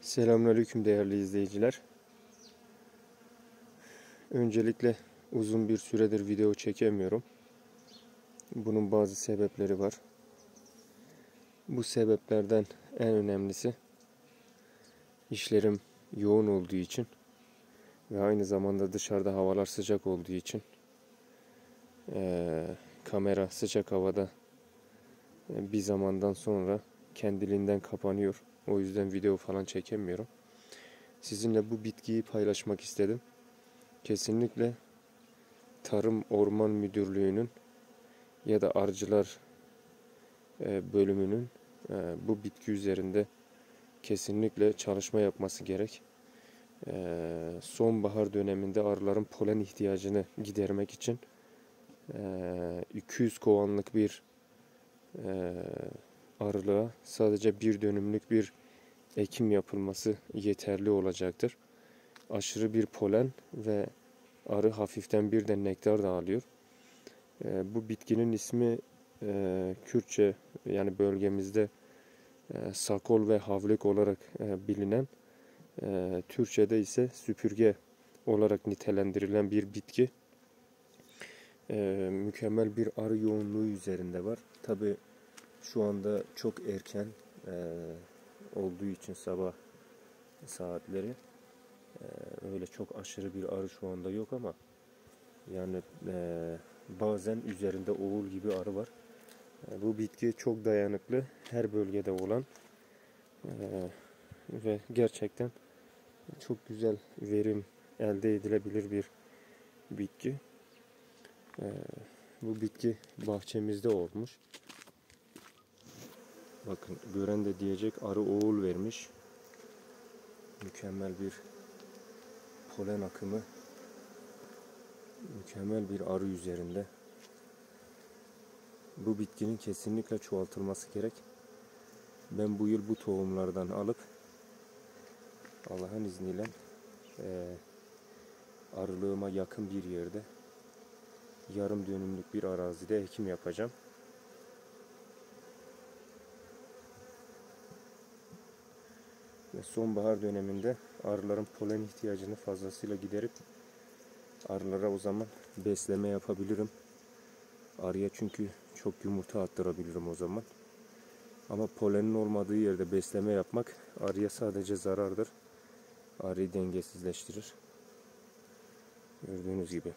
Selamünaleyküm değerli izleyiciler. Öncelikle uzun bir süredir video çekemiyorum. Bunun bazı sebepleri var. Bu sebeplerden en önemlisi işlerim yoğun olduğu için ve aynı zamanda dışarıda havalar sıcak olduğu için eee, kamera sıcak havada e, bir zamandan sonra kendiliğinden kapanıyor. O yüzden video falan çekemiyorum. Sizinle bu bitkiyi paylaşmak istedim. Kesinlikle Tarım Orman Müdürlüğü'nün ya da Arıcılar e, bölümünün e, bu bitki üzerinde kesinlikle çalışma yapması gerek. E, Sonbahar döneminde arıların polen ihtiyacını gidermek için 200 kovanlık bir arılığa sadece bir dönümlük bir ekim yapılması yeterli olacaktır. Aşırı bir polen ve arı hafiften bir de nektar da alıyor. E, bu bitkinin ismi e, Kürtçe yani bölgemizde e, sakol ve havlik olarak e, bilinen e, Türkçe'de ise süpürge olarak nitelendirilen bir bitki. E, mükemmel bir arı yoğunluğu üzerinde var. Tabi şu anda çok erken e, olduğu için sabah saatleri e, öyle çok aşırı bir arı şu anda yok ama yani e, bazen üzerinde oğul gibi arı var. E, bu bitki çok dayanıklı, her bölgede olan e, ve gerçekten çok güzel verim elde edilebilir bir bitki. E, bu bitki bahçemizde olmuş. Bakın gören de diyecek arı oğul vermiş. Mükemmel bir polen akımı. Mükemmel bir arı üzerinde. Bu bitkinin kesinlikle çoğaltılması gerek. Ben bu yıl bu tohumlardan alıp Allah'ın izniyle e, arılığıma yakın bir yerde yarım dönümlük bir arazide ekim yapacağım. Ve sonbahar döneminde arıların polen ihtiyacını fazlasıyla giderip arılara o zaman besleme yapabilirim. Arıya çünkü çok yumurta attırabilirim o zaman. Ama polenin olmadığı yerde besleme yapmak arıya sadece zarardır. Arıyı dengesizleştirir. Gördüğünüz gibi.